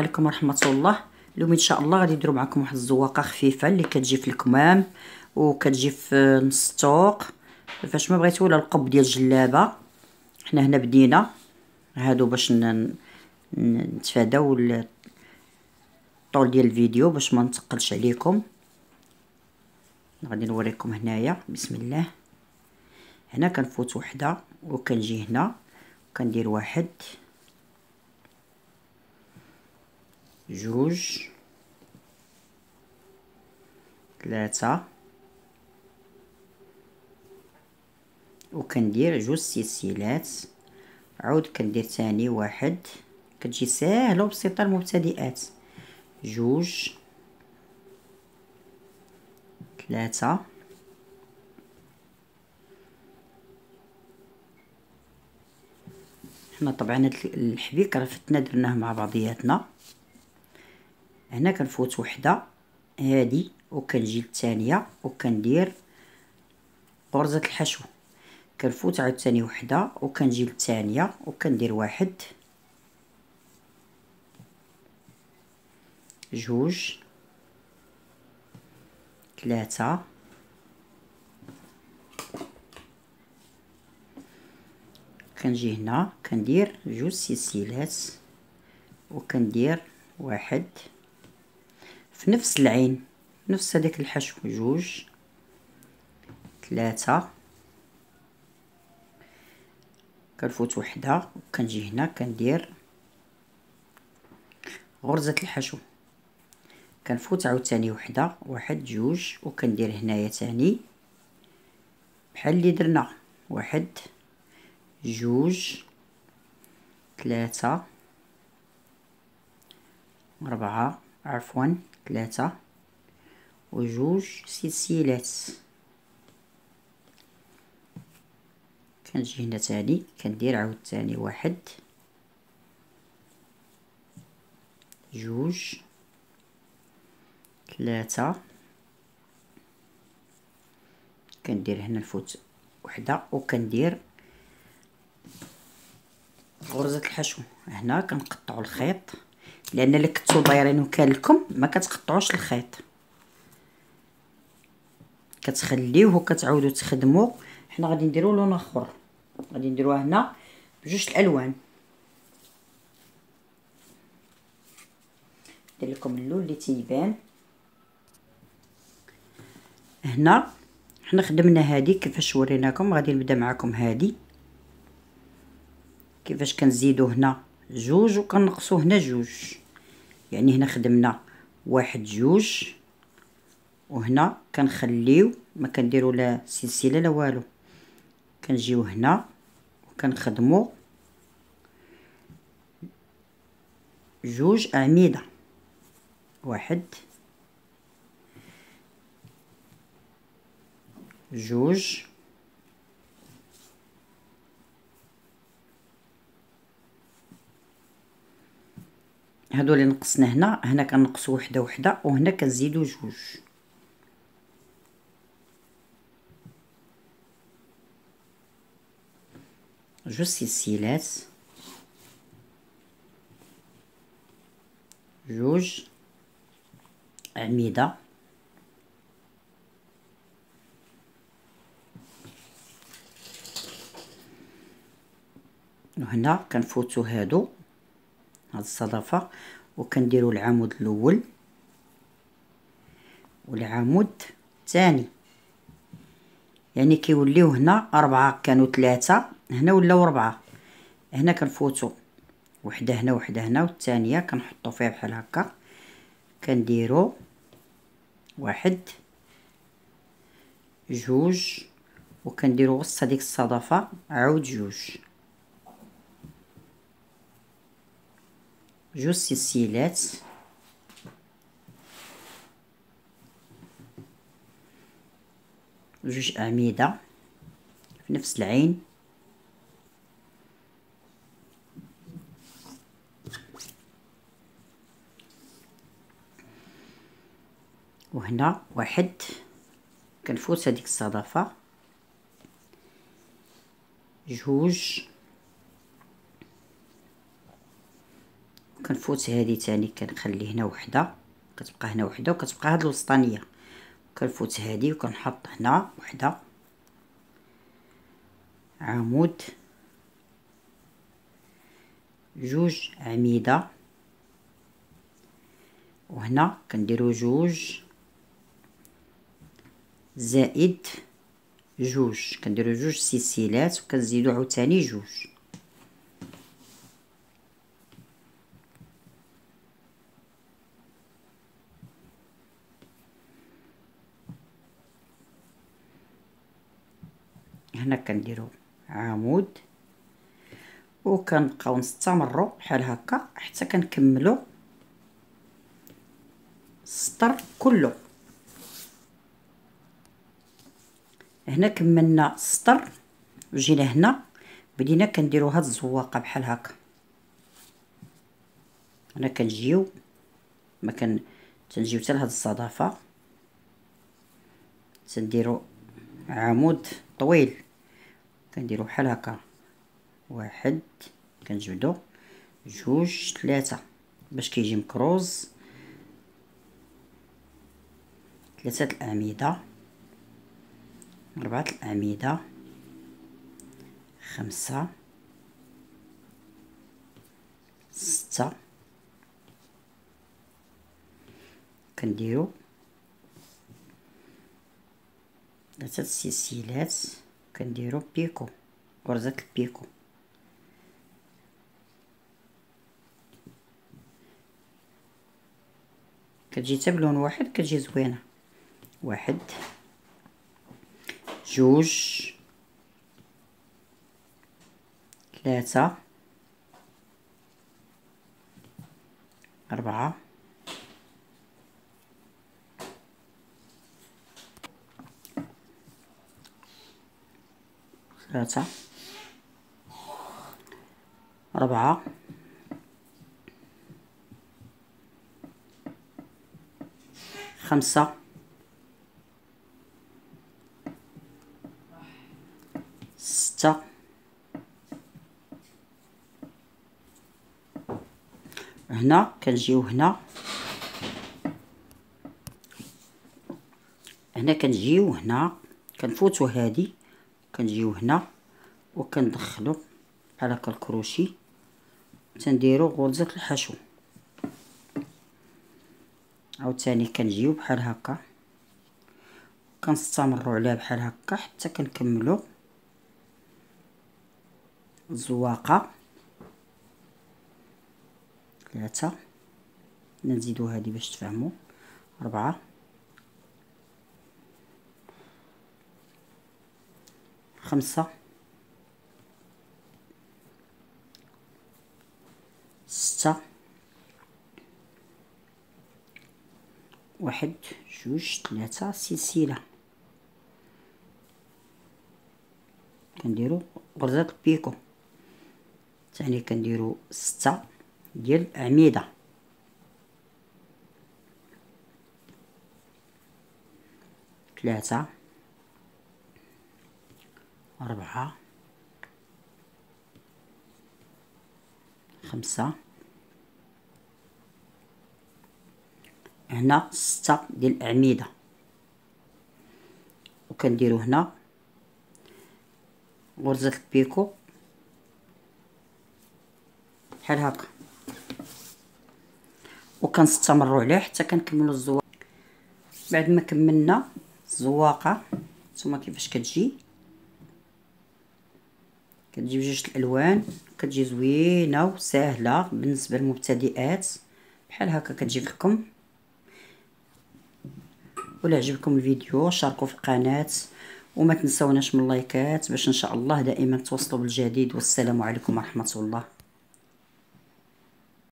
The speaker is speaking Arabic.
عليكم ورحمة الله. اليوم إن شاء الله غادي نديرو معكم واحد الزواقة خفيفة اللي كتجي في الكمام وكتجي في نص الطوق فاش ما بغيتو ولا القب ديال الجلابه حنا هنا بدينا. هادو باش نتفاداو الطول ديال الفيديو باش ما نتقلش عليكم. غادي نوريكم هنايا. بسم الله. هنا كنفوت وحدة وكنجي هنا. كندير واحد. جوج ثلاثة وكندير جوج سلسلات. عود كندير ثاني واحد. كتجي ساهلة وبسيطة للمبتدئات جوج ثلاثة حنا طبعا الحبيك راه فتنا درناه مع بعضياتنا. هنا كنفوت وحده هادي وكنجي الثانية وكندير غرزه الحشو. كنفوت عاوتاني وحده وكنجي للثانيه وكندير واحد. جوج ثلاثة كنجي هنا كندير جوج سلسلات وكندير واحد. في نفس العين نفس هذاك الحشو جوج ثلاثة كنفوت وحدة وكنجي هنا كندير. غرزة الحشو. كنفوت عاوتاني وحدة واحد جوج وكندير هنايا تاني. بحال اللي درنا. واحد جوج ثلاثة أربعة عفوا. ثلاثة وجوج سلسلات كنجي هنا تاني كندير عاود تاني واحد. جوج ثلاثة. كندير هنا الفوت وحدة وكندير غرزة الحشو. هنا كنقطعو الخيط. لأن اللي كنتو دايرينو كالكم ما كتقطعوش الخيط. كتخليوه وكتعاودوا تخدموا حنا غادي نديرو لون أخر. غادي نديروها هنا بجوج الألوان. ندير لكم اللون اللي تيبان. هنا حنا خدمنا هادي كيفاش وريناكم. غادي نبدأ معكم هادي. كيفاش كنزيدو هنا. جوج وكنقصو هنا جوج. يعني هنا خدمنا واحد جوج وهنا كنخليو ما كنديرو لا سلسلة لا والو. كنجيو هنا وكنخدمو جوج اعمده واحد جوج هادو اللي نقصنا هنا هنا كنقصو وحدة وحدة وهنا كنزيدو جوج. جوج سلسلات. جوج أعمدة. وهنا كنفوتو هادو. هاد الصدفة وكنديروا العمود الأول والعمود الثاني. يعني كيوليو هنا أربعة كانوا ثلاثة هنا ولاو ربعة هنا كنفوتو وحدة هنا وحدة هنا والثانية كنحطو فيها بحال هكا. كنديرو واحد جوج وكنديرو وسط هذيك الصدفة عاود جوج. جوج سلسلات جوج اعمده في نفس العين. وهنا واحد كنفوت هذيك الصدفة. جوج وكنفوت هذه تاني كنخلي هنا وحده كتبقى هنا وحده وكتبقى هاد الوسطانية. كنفوت هذه وكنحط هنا وحده. عمود. جوج اعمده وهنا كنديرو جوج. زائد جوج. كنديرو جوج سلسلات وكنزيدو عاوتاني جوج. هنا كنديرو عمود وكنبقاو نستمروا بحال هكا حتى كنكملوا السطر كله هنا كملنا السطر وجينا هنا بدينا كنديرو هاد الزواقة بحال هكا. هنا كنجيو ما كان تنجيو حتى لهاد الصدافة. تنديرو عمود طويل. كنديرو بحال هكا. واحد كنجبدو جوج ثلاثة باش كيجي مكروز. ثلاثة الأعمدة أربعة الأعمدة خمسة. ستة. كنديرو ثلاثة السلسلات. كنديرو بيكو غرزة البيكو. كتجي حتى بلون واحد كتجي زوينة. واحد جوج ثلاثة أربعة. ثلاثة. أربعة خمسة. ستة. هنا كنجيو هنا. هنا كنجيو هنا. كنفوتو هادي. كنجيو هنا وكندخلو بحال هكا الكروشي تنديرو غرزة الحشو. عاوتاني كنجيو بحال هكا. كنستمروا عليها بحال هكا حتى كنكملوا الزواقة. ثلاثة. نزيدو هذه باش تفهموا أربعة. خمسة. ستة. واحد جوج ثلاثة سلسلة. كنديرو غرزة البيكو ثاني كنديرو ستة ديال الأعمدة ثلاثة أربعة. خمسة. هنا ستة ديال الأعمدة. وكنديرو هنا غرزة البيكو. بحال هكا. وكنستمروا عليه حتى كنكملوا الزواقه بعد ما كملنا الزواقة نتوما كيفاش كتجي. كتجي بجوج الألوان كتجي زوينة وسهلة بالنسبة للمبتدئات. بحال هكا كتجي لكم. ولا عجبكم الفيديو شاركوا في القناة. وما تنسوناش من اللايكات باش إن شاء الله دائما توصلوا بالجديد. والسلام عليكم ورحمة الله.